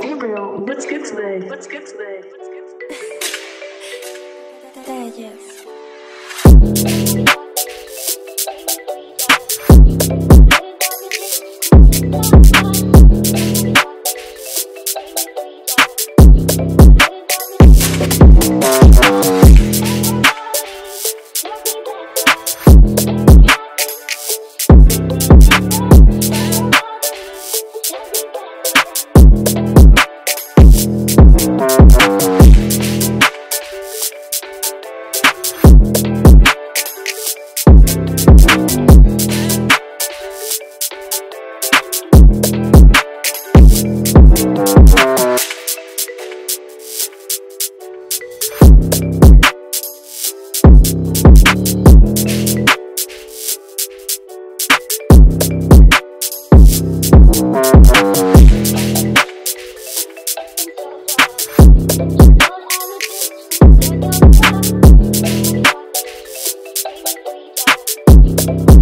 Gabriel, what's good today? What's good today? Detalles. you.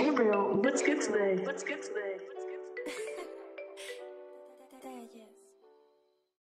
Gabriel, what's good today? What's good today?